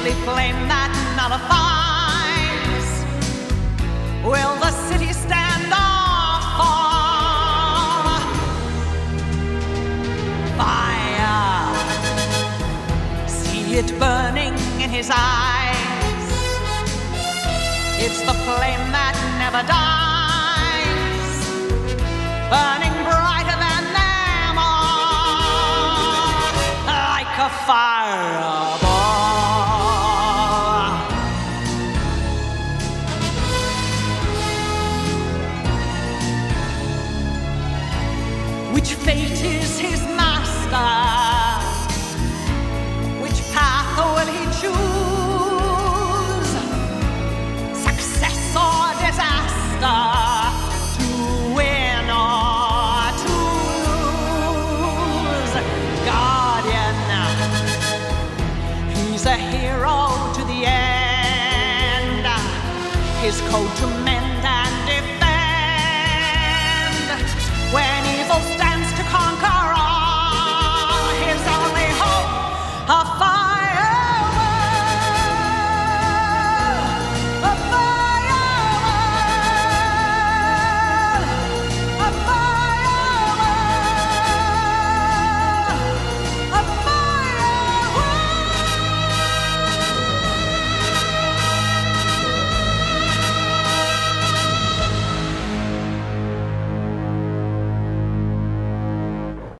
deadly flame that nullifies. Will the city stand or fall? Fire, see it burning in his eyes. It's the flame that never dies, burning brighter than them all, like a fireball. Which fate is his master? Which path will he choose? Success or disaster? To win or to lose? Guardian, he's a hero to the end. His code to mend and defend when evil stands.